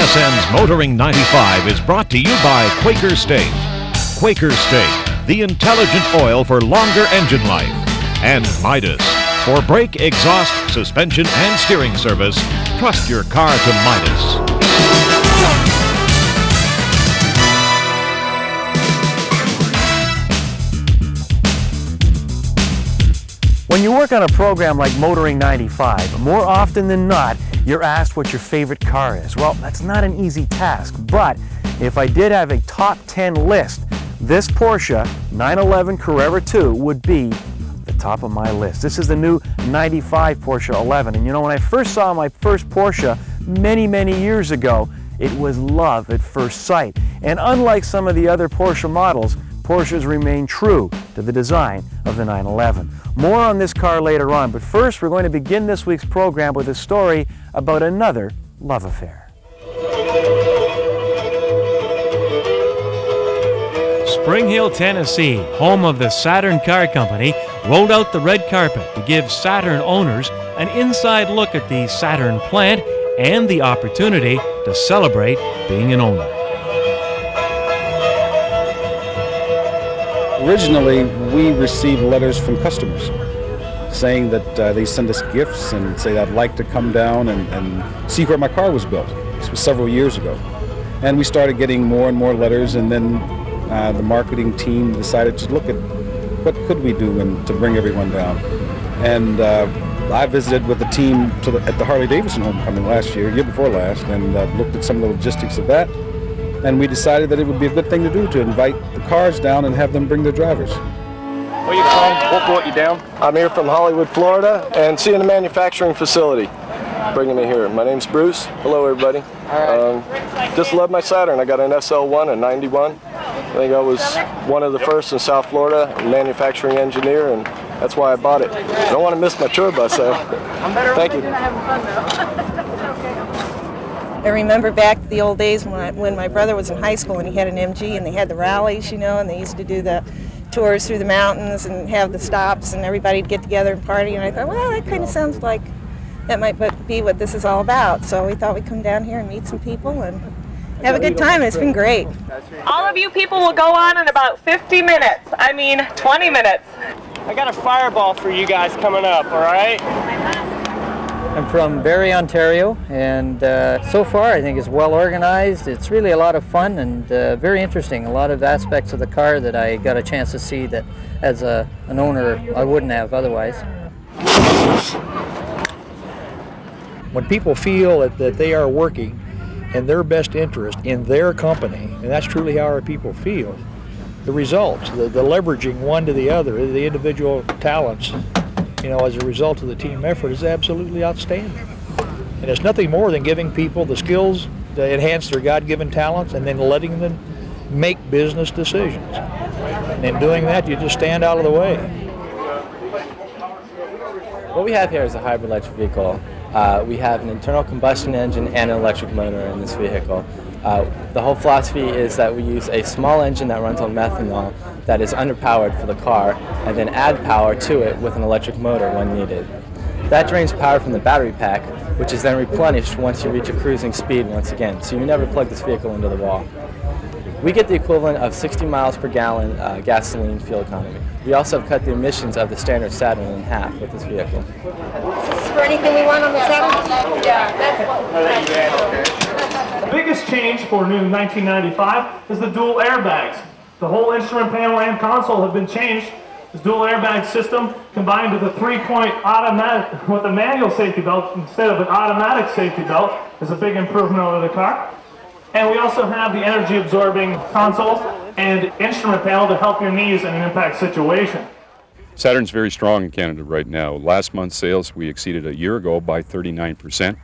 TSN's Motoring 95 is brought to you by Quaker State. Quaker State, the intelligent oil for longer engine life. And Midas. For brake, exhaust, suspension, and steering service, trust your car to Midas. When you work on a program like Motoring 95, more often than not, you're asked what your favorite car is. Well, that's not an easy task, but if I did have a top 10 list, this Porsche 911 Carrera 2 would be the top of my list. This is the new 95 Porsche 11, and you know, when I first saw my first Porsche many, many years ago, it was love at first sight. And unlike some of the other Porsche models, Porsches remain true to the design of the 911. More on this car later on, but first we're going to begin this week's program with a story about another love affair. Spring Hill, Tennessee, home of the Saturn Car Company, rolled out the red carpet to give Saturn owners an inside look at the Saturn plant and the opportunity to celebrate being an owner. Originally, we received letters from customers saying that uh, they send us gifts and say I'd like to come down and, and see where my car was built. This was several years ago. And we started getting more and more letters and then uh, the marketing team decided to look at what could we do and to bring everyone down. And uh, I visited with the team the, at the Harley Davidson homecoming last year, year before last, and uh, looked at some of the logistics of that and we decided that it would be a good thing to do to invite the cars down and have them bring their drivers. Where you from? What brought you down? I'm here from Hollywood, Florida, and seeing the manufacturing facility bringing me here. My name's Bruce. Hello, everybody. Um, just love my Saturn. I got an SL1 in 91. I think I was one of the first in South Florida, manufacturing engineer, and that's why I bought it. I don't want to miss my tour bus, so thank you. I remember back the old days when, I, when my brother was in high school and he had an MG and they had the rallies, you know, and they used to do the tours through the mountains and have the stops and everybody'd get together and party. And I thought, well, that kind of sounds like that might be what this is all about. So we thought we'd come down here and meet some people and have a good time. It's been great. All of you people will go on in about 50 minutes. I mean, 20 minutes. I got a fireball for you guys coming up, all right? I'm from Barrie, Ontario, and uh, so far I think it's well organized. It's really a lot of fun and uh, very interesting. A lot of aspects of the car that I got a chance to see that as a, an owner I wouldn't have otherwise. When people feel that, that they are working in their best interest in their company, and that's truly how our people feel, the results, the, the leveraging one to the other, the individual talents you know, as a result of the team effort is absolutely outstanding. And it's nothing more than giving people the skills to enhance their God-given talents and then letting them make business decisions. And in doing that, you just stand out of the way. What we have here is a hybrid electric vehicle. Uh, we have an internal combustion engine and an electric motor in this vehicle. Uh, the whole philosophy is that we use a small engine that runs on methanol that is underpowered for the car and then add power to it with an electric motor when needed. That drains power from the battery pack, which is then replenished once you reach a cruising speed once again, so you never plug this vehicle into the wall. We get the equivalent of 60 miles per gallon uh, gasoline fuel economy. We also have cut the emissions of the standard Saturn in half with this vehicle. Is this for anything we want on the Saturn? Yeah, that's the biggest change for new 1995 is the dual airbags. The whole instrument panel and console have been changed. This dual airbag system combined with a three-point automatic, with a manual safety belt instead of an automatic safety belt is a big improvement over the car. And we also have the energy absorbing console and instrument panel to help your knees in an impact situation. Saturn's very strong in Canada right now. Last month's sales we exceeded a year ago by 39 percent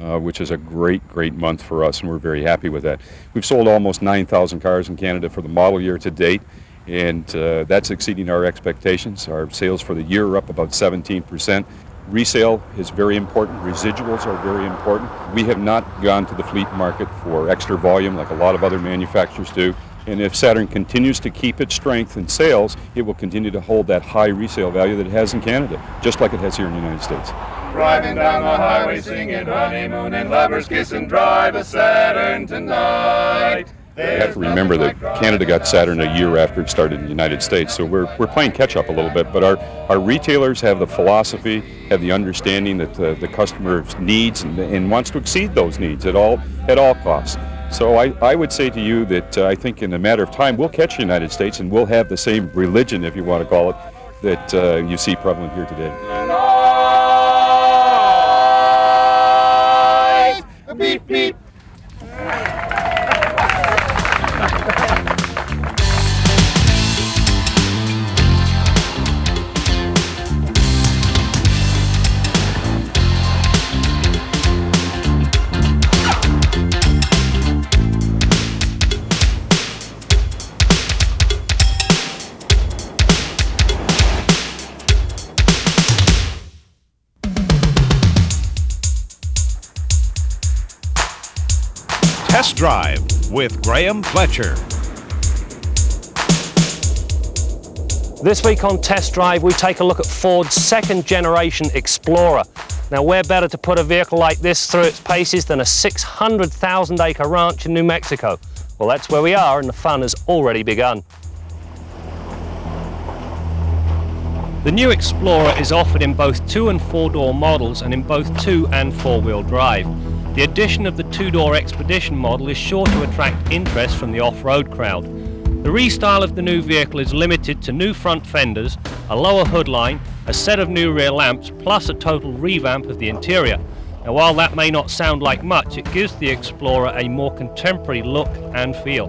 uh, which is a great, great month for us, and we're very happy with that. We've sold almost 9,000 cars in Canada for the model year to date, and uh, that's exceeding our expectations. Our sales for the year are up about 17%. Resale is very important. Residuals are very important. We have not gone to the fleet market for extra volume like a lot of other manufacturers do, And if Saturn continues to keep its strength in sales, it will continue to hold that high resale value that it has in Canada, just like it has here in the United States. Driving down the highway singing honeymoon and lovers kiss and drive a Saturn tonight. You have to remember that Canada got Saturn a year after it started in the United States, so we're, we're playing catch up a little bit. But our, our retailers have the philosophy, have the understanding that the, the customer needs and, and wants to exceed those needs at all at all costs. So I, I would say to you that uh, I think in a matter of time we'll catch the United States and we'll have the same religion, if you want to call it, that uh, you see prevalent here today. Beep, beep. Drive with Graeme Fletcher. This week on Test Drive, we take a look at Ford's second generation Explorer. Now, where better to put a vehicle like this through its paces than a 600,000 acre ranch in New Mexico? Well, that's where we are, and the fun has already begun. The new Explorer is offered in both two and four door models and in both two and four wheel drive. The addition of the two-door Expedition model is sure to attract interest from the off-road crowd. The restyle of the new vehicle is limited to new front fenders, a lower hood line, a set of new rear lamps, plus a total revamp of the interior. Now while that may not sound like much, it gives the Explorer a more contemporary look and feel.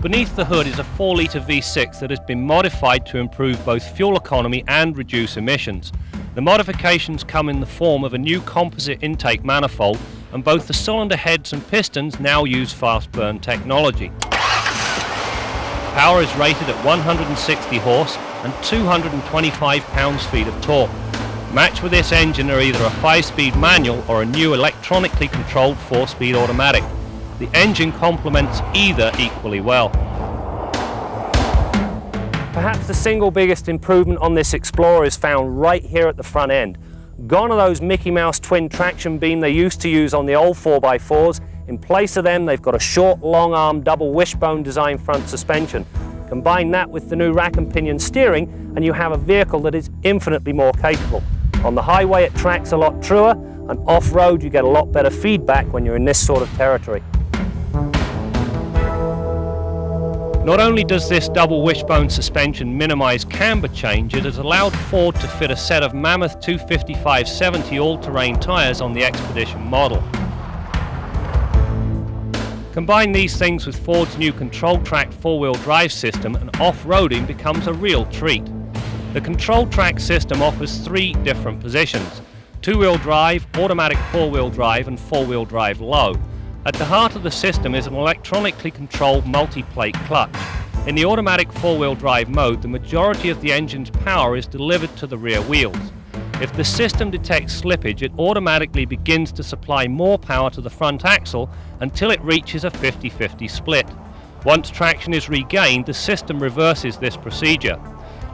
Beneath the hood is a 4-litre V6 that has been modified to improve both fuel economy and reduce emissions. The modifications come in the form of a new composite intake manifold and both the cylinder heads and pistons now use fast burn technology. Power is rated at 160 horse and 225 pounds-feet of torque. Matched with this engine are either a 5-speed manual or a new electronically controlled 4-speed automatic. The engine complements either equally well. Perhaps the single biggest improvement on this Explorer is found right here at the front end. Gone are those Mickey Mouse twin traction beam they used to use on the old 4x4s. In place of them, they've got a short, long arm, double wishbone design front suspension. Combine that with the new rack and pinion steering, and you have a vehicle that is infinitely more capable. On the highway, it tracks a lot truer, and off-road, you get a lot better feedback when you're in this sort of territory. Not only does this double wishbone suspension minimize camber change, it has allowed Ford to fit a set of Mammoth 255-70 all-terrain tires on the Expedition model. Combine these things with Ford's new Control-Trac four-wheel drive system and off-roading becomes a real treat. The Control-Trac system offers three different positions, two-wheel drive, automatic four-wheel drive and four-wheel drive low. At the heart of the system is an electronically controlled multi-plate clutch. In the automatic four-wheel drive mode, the majority of the engine's power is delivered to the rear wheels. If the system detects slippage, it automatically begins to supply more power to the front axle until it reaches a 50-50 split. Once traction is regained, the system reverses this procedure.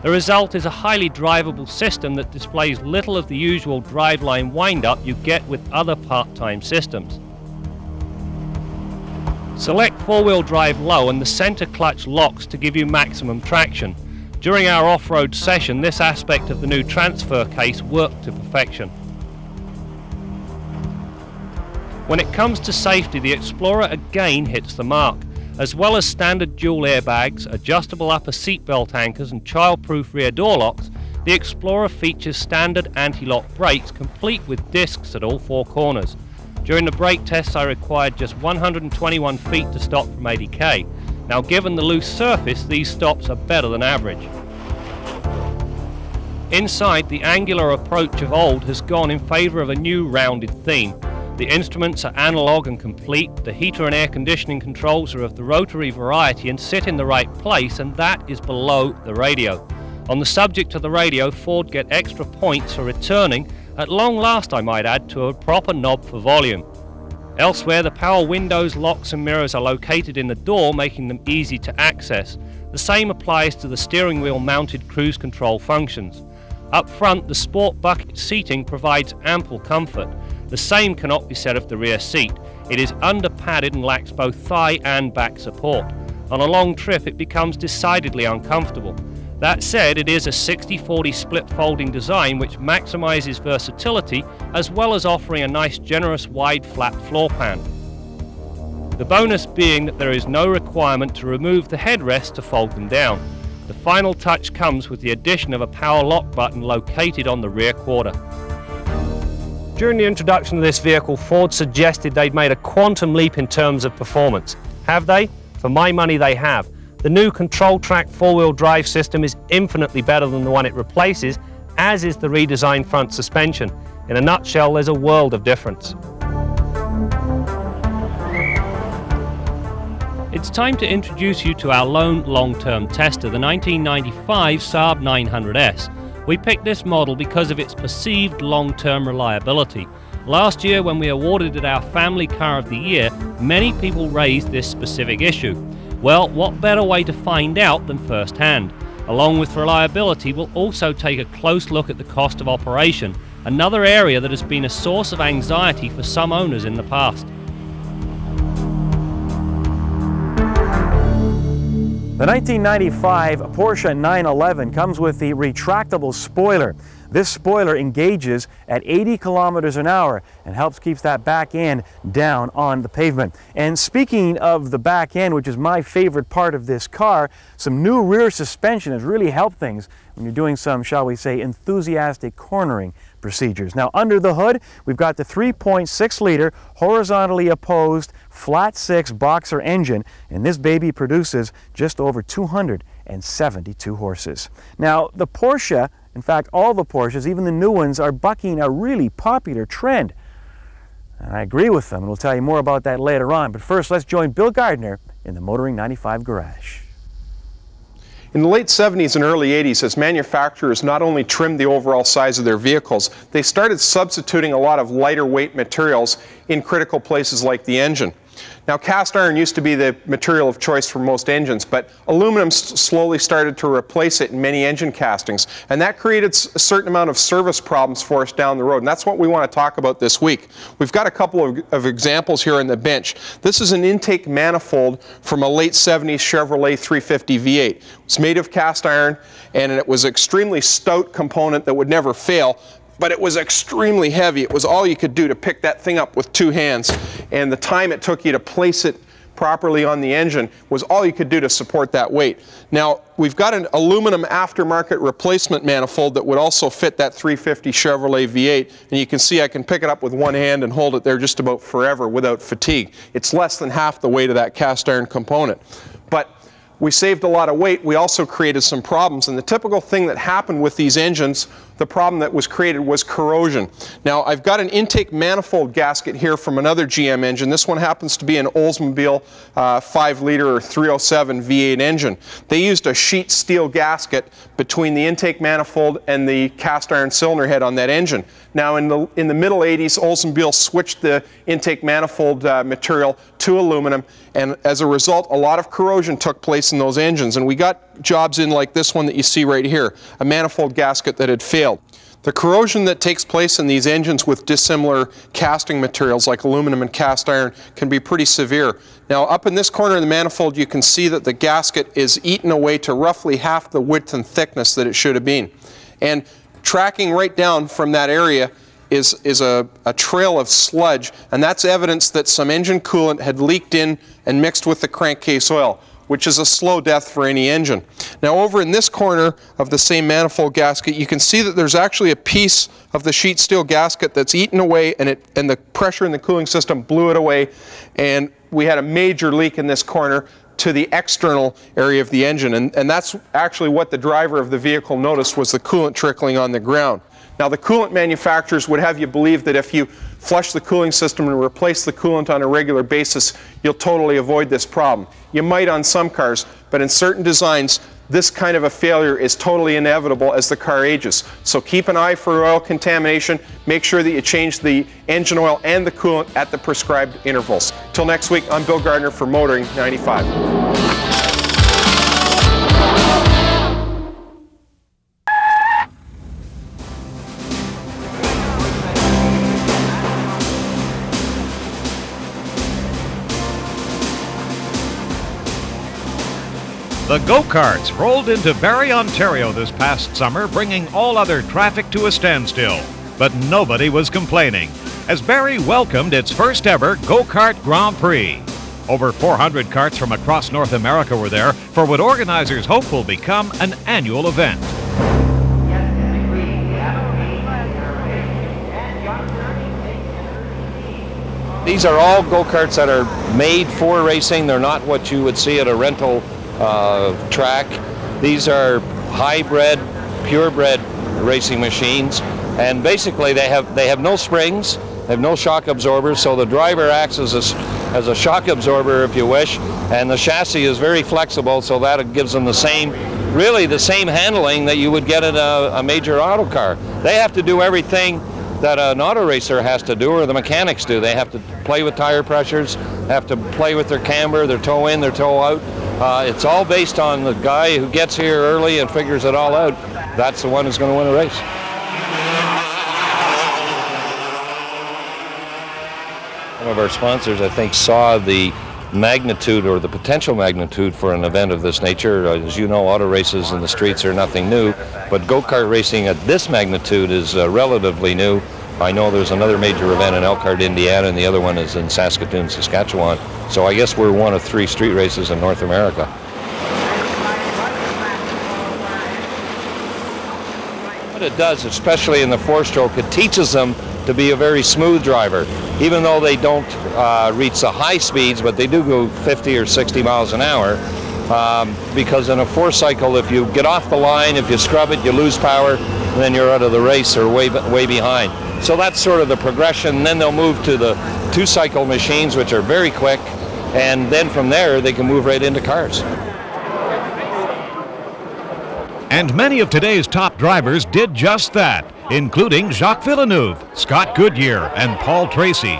The result is a highly drivable system that displays little of the usual driveline wind-up you get with other part-time systems. Select four-wheel drive low and the center clutch locks to give you maximum traction. During our off-road session, this aspect of the new transfer case worked to perfection. When it comes to safety, the Explorer again hits the mark. As well as standard dual airbags, adjustable upper seatbelt anchors and child-proof rear door locks, the Explorer features standard anti-lock brakes complete with discs at all four corners. During the brake tests I required just 121 feet to stop from 80k. Now given the loose surface, these stops are better than average. Inside, the angular approach of old has gone in favour of a new rounded theme. The instruments are analog and complete, the heater and air conditioning controls are of the rotary variety and sit in the right place, and that is below the radio. On the subject of the radio, Ford get extra points for returning at long last, I might add, to a proper knob for volume. Elsewhere, the power windows, locks and mirrors are located in the door, making them easy to access. The same applies to the steering wheel mounted cruise control functions. Up front, the sport bucket seating provides ample comfort. The same cannot be said of the rear seat. It is under padded and lacks both thigh and back support. On a long trip, it becomes decidedly uncomfortable. That said, it is a 60-40 split folding design which maximizes versatility as well as offering a nice generous wide flat floor pan. The bonus being that there is no requirement to remove the headrest to fold them down. The final touch comes with the addition of a power lock button located on the rear quarter. During the introduction of this vehicle, Ford suggested they'd made a quantum leap in terms of performance. Have they? For my money, they have. The new Control Trac four-wheel drive system is infinitely better than the one it replaces, as is the redesigned front suspension. In a nutshell, there's a world of difference. It's time to introduce you to our lone long-term tester, the 1995 Saab 900S. We picked this model because of its perceived long-term reliability. Last year, when we awarded it our Family Car of the Year, many people raised this specific issue. Well, what better way to find out than firsthand? Along with reliability, we'll also take a close look at the cost of operation, another area that has been a source of anxiety for some owners in the past. The 1995 Porsche 911 comes with the retractable spoiler. This spoiler engages at 80 kilometers an hour and helps keeps that back end down on the pavement. And speaking of the back end, which is my favorite part of this car, some new rear suspension has really helped things when you're doing some, shall we say, enthusiastic cornering procedures. Now under the hood, we've got the 3.6 liter horizontally opposed flat six boxer engine, and this baby produces just over 272 horses. Now the Porsche in fact, all the Porsches, even the new ones, are bucking a really popular trend. And I agree with them, and we'll tell you more about that later on. But first, let's join Bill Gardner in the Motoring 95 garage. In the late 70s and early 80s, as manufacturers not only trimmed the overall size of their vehicles, they started substituting a lot of lighter weight materials in critical places like the engine. Now, cast iron used to be the material of choice for most engines, but aluminum slowly started to replace it in many engine castings, and that created a certain amount of service problems for us down the road, and that's what we want to talk about this week. We've got a couple of, of examples here on the bench. This is an intake manifold from a late 70s Chevrolet 350 V8. It's made of cast iron, and it was an extremely stout component that would never fail, but it was extremely heavy. It was all you could do to pick that thing up with two hands. And the time it took you to place it properly on the engine was all you could do to support that weight. Now, we've got an aluminum aftermarket replacement manifold that would also fit that 350 Chevrolet V8, and you can see I can pick it up with one hand and hold it there just about forever without fatigue. It's less than half the weight of that cast iron component. But we saved a lot of weight. We also created some problems. And the typical thing that happened with these engines, the problem that was created was corrosion. Now, I've got an intake manifold gasket here from another GM engine. This one happens to be an Oldsmobile uh, 5 liter or 307 V8 engine. They used a sheet steel gasket between the intake manifold and the cast iron cylinder head on that engine. Now, in the, in the middle 80s, Oldsmobile switched the intake manifold uh, material to aluminum, and as a result, a lot of corrosion took place in those engines. And we got jobs in like this one that you see right here, a manifold gasket that had failed. The corrosion that takes place in these engines with dissimilar casting materials like aluminum and cast iron can be pretty severe. Now up in this corner of the manifold you can see that the gasket is eaten away to roughly half the width and thickness that it should have been. And tracking right down from that area is, is a, a trail of sludge and that's evidence that some engine coolant had leaked in and mixed with the crankcase oil which is a slow death for any engine. Now over in this corner of the same manifold gasket, you can see that there's actually a piece of the sheet steel gasket that's eaten away and, it, and the pressure in the cooling system blew it away and we had a major leak in this corner to the external area of the engine and, and that's actually what the driver of the vehicle noticed was the coolant trickling on the ground. Now the coolant manufacturers would have you believe that if you flush the cooling system and replace the coolant on a regular basis, you'll totally avoid this problem. You might on some cars, but in certain designs, this kind of a failure is totally inevitable as the car ages. So keep an eye for oil contamination. Make sure that you change the engine oil and the coolant at the prescribed intervals. Till next week, I'm Bill Gardner for Motoring 95. The go-karts rolled into Barrie, Ontario this past summer, bringing all other traffic to a standstill. But nobody was complaining, as Barrie welcomed its first ever Go-Kart Grand Prix. Over 400 carts from across North America were there for what organizers hope will become an annual event. These are all go-karts that are made for racing. They're not what you would see at a rental uh, track. These are hybrid, purebred racing machines, and basically they have they have no springs, they have no shock absorbers, so the driver acts as a, as a shock absorber, if you wish, and the chassis is very flexible, so that gives them the same, really the same handling that you would get in a, a major auto car. They have to do everything that an auto racer has to do or the mechanics do. They have to play with tire pressures, have to play with their camber, their toe in, their toe out. Uh, it's all based on the guy who gets here early and figures it all out. That's the one who's going to win a race. Some of our sponsors, I think, saw the magnitude or the potential magnitude for an event of this nature. As you know, auto races in the streets are nothing new, but go-kart racing at this magnitude is uh, relatively new. I know there's another major event in Elkhart, Indiana, and the other one is in Saskatoon, Saskatchewan. So I guess we're one of three street races in North America. What it does, especially in the four-stroke, it teaches them to be a very smooth driver, even though they don't uh, reach the high speeds, but they do go 50 or 60 miles an hour. Um, because in a four cycle, if you get off the line, if you scrub it, you lose power, then you're out of the race or way, way behind. So that's sort of the progression. Then they'll move to the two cycle machines, which are very quick, and then from there they can move right into cars. And many of today's top drivers did just that, including Jacques Villeneuve, Scott Goodyear, and Paul Tracy.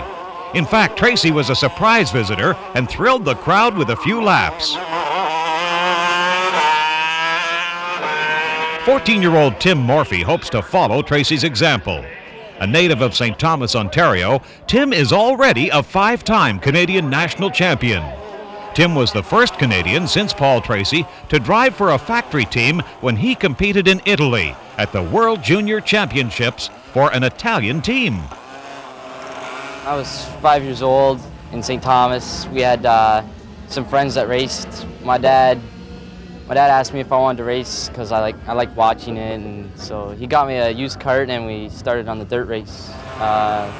In fact, Tracy was a surprise visitor and thrilled the crowd with a few laps. 14-year-old Tim Morphy hopes to follow Tracy's example. A native of St. Thomas, Ontario, Tim is already a five-time Canadian national champion. Tim was the first Canadian since Paul Tracy to drive for a factory team when he competed in Italy at the World Junior Championships for an Italian team. I was five years old in St. Thomas. We had uh, some friends that raced. My dad, my dad asked me if I wanted to race because I like I like watching it, and so he got me a used cart, and we started on the dirt race uh,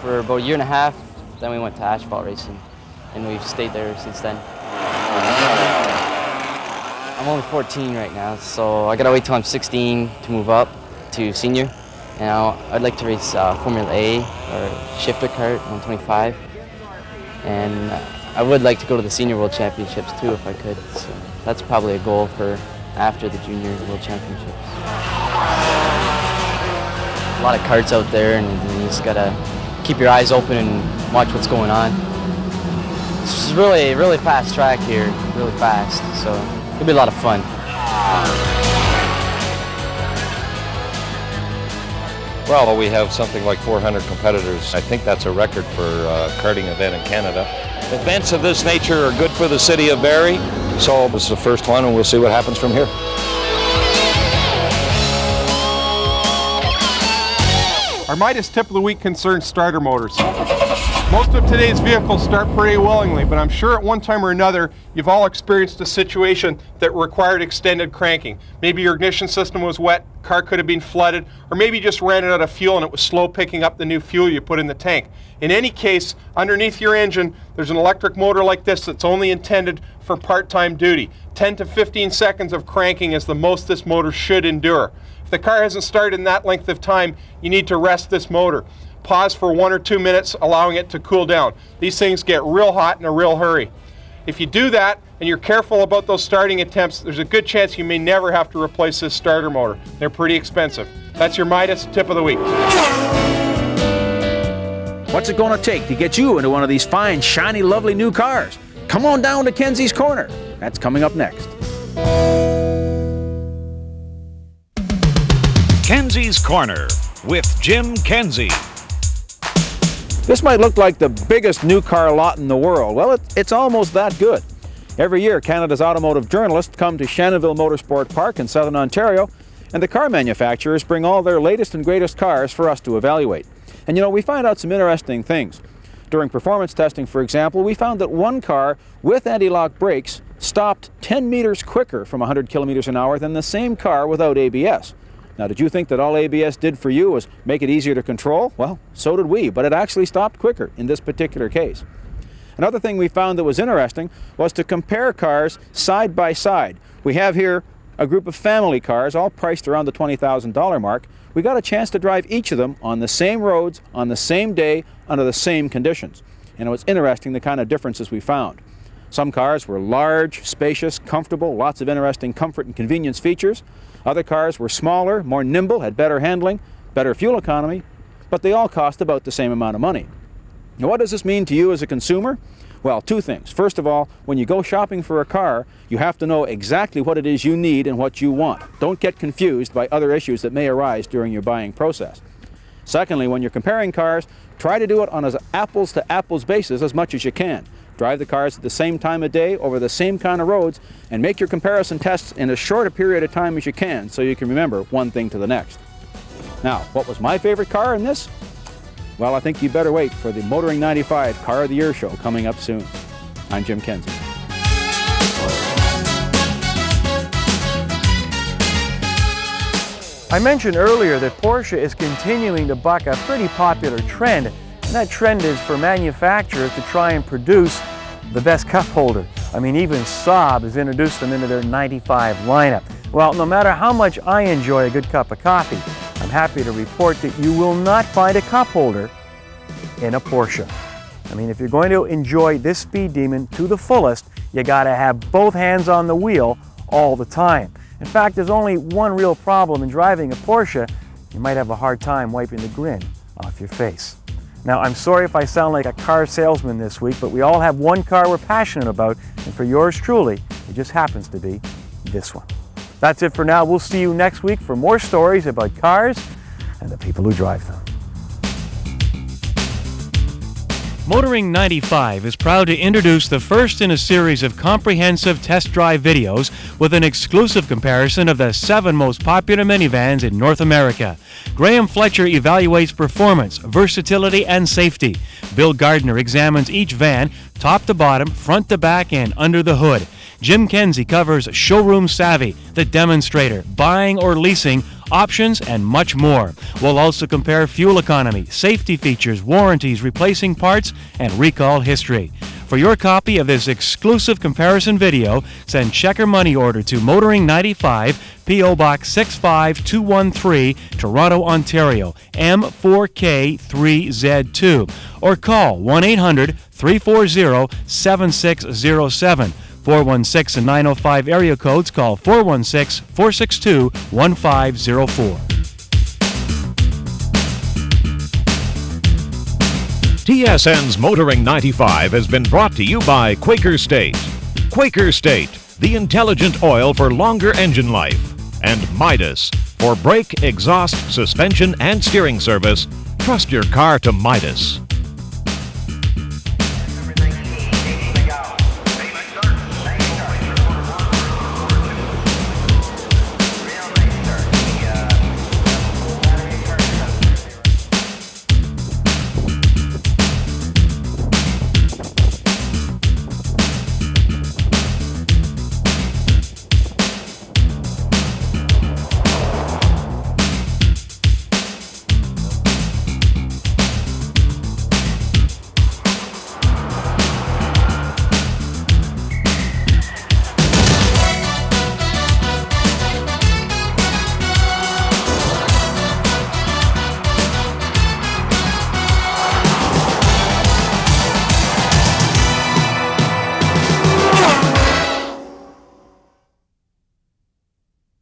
for about a year and a half. Then we went to asphalt racing and we've stayed there since then. I'm only 14 right now, so I gotta wait till I'm 16 to move up to senior. And i would like to race uh, Formula A or shifter kart 125. And I would like to go to the senior world championships too if I could. So that's probably a goal for after the junior world championships. A lot of carts out there and you just gotta keep your eyes open and watch what's going on. It's really, really fast track here, really fast, so it'll be a lot of fun. Well, we have something like 400 competitors. I think that's a record for a karting event in Canada. Events of this nature are good for the city of Barrie, so this is the first one and we'll see what happens from here. Our Midas tip of the week concerns starter motors. Most of today's vehicles start pretty willingly, but I'm sure at one time or another you've all experienced a situation that required extended cranking. Maybe your ignition system was wet, car could have been flooded, or maybe you just ran out of fuel and it was slow picking up the new fuel you put in the tank. In any case, underneath your engine, there's an electric motor like this that's only intended for part-time duty. 10 to 15 seconds of cranking is the most this motor should endure. If the car hasn't started in that length of time, you need to rest this motor pause for one or two minutes, allowing it to cool down. These things get real hot in a real hurry. If you do that and you're careful about those starting attempts, there's a good chance you may never have to replace this starter motor. They're pretty expensive. That's your Midas tip of the week. What's it going to take to get you into one of these fine, shiny, lovely new cars? Come on down to Kenzie's Corner. That's coming up next. Kenzie's Corner with Jim Kenzie. This might look like the biggest new car lot in the world. Well, it, it's almost that good. Every year, Canada's automotive journalists come to Shannonville Motorsport Park in southern Ontario, and the car manufacturers bring all their latest and greatest cars for us to evaluate. And you know, we find out some interesting things. During performance testing, for example, we found that one car with anti-lock brakes stopped 10 meters quicker from 100 kilometers an hour than the same car without ABS. Now, did you think that all ABS did for you was make it easier to control? Well, so did we, but it actually stopped quicker in this particular case. Another thing we found that was interesting was to compare cars side by side. We have here a group of family cars, all priced around the $20,000 mark. We got a chance to drive each of them on the same roads, on the same day, under the same conditions. And it was interesting the kind of differences we found. Some cars were large, spacious, comfortable, lots of interesting comfort and convenience features. Other cars were smaller, more nimble, had better handling, better fuel economy, but they all cost about the same amount of money. Now, what does this mean to you as a consumer? Well, two things. First of all, when you go shopping for a car, you have to know exactly what it is you need and what you want. Don't get confused by other issues that may arise during your buying process. Secondly, when you're comparing cars, try to do it on an apples to apples basis as much as you can. Drive the cars at the same time of day over the same kind of roads and make your comparison tests in as short a period of time as you can so you can remember one thing to the next. Now, what was my favorite car in this? Well, I think you better wait for the Motoring 95 Car of the Year show coming up soon. I'm Jim Kenzie. I mentioned earlier that Porsche is continuing to buck a pretty popular trend, and that trend is for manufacturers to try and produce the best cup holder. I mean, even Saab has introduced them into their 95 lineup. Well, no matter how much I enjoy a good cup of coffee, I'm happy to report that you will not find a cup holder in a Porsche. I mean, if you're going to enjoy this Speed Demon to the fullest, you gotta have both hands on the wheel all the time. In fact, there's only one real problem in driving a Porsche. You might have a hard time wiping the grin off your face. Now, I'm sorry if I sound like a car salesman this week, but we all have one car we're passionate about, and for yours truly, it just happens to be this one. That's it for now. We'll see you next week for more stories about cars and the people who drive them. Motoring 95 is proud to introduce the first in a series of comprehensive test drive videos with an exclusive comparison of the seven most popular minivans in North America. Graeme Fletcher evaluates performance, versatility, and safety. Bill Gardner examines each van, top to bottom, front to back, and under the hood. Jim Kenzie covers showroom savvy, the demonstrator, buying or leasing, options, and much more. We'll also compare fuel economy, safety features, warranties, replacing parts, and recall history. For your copy of this exclusive comparison video, send check or money order to Motoring 95, P.O. Box 65213, Toronto, Ontario, M4K3Z2, or call 1 800 340 7607. 416 and 905 area codes call 416 462 1504. TSN's Motoring 95 has been brought to you by Quaker State. Quaker State, the intelligent oil for longer engine life. And Midas, for brake, exhaust, suspension, and steering service. Trust your car to Midas.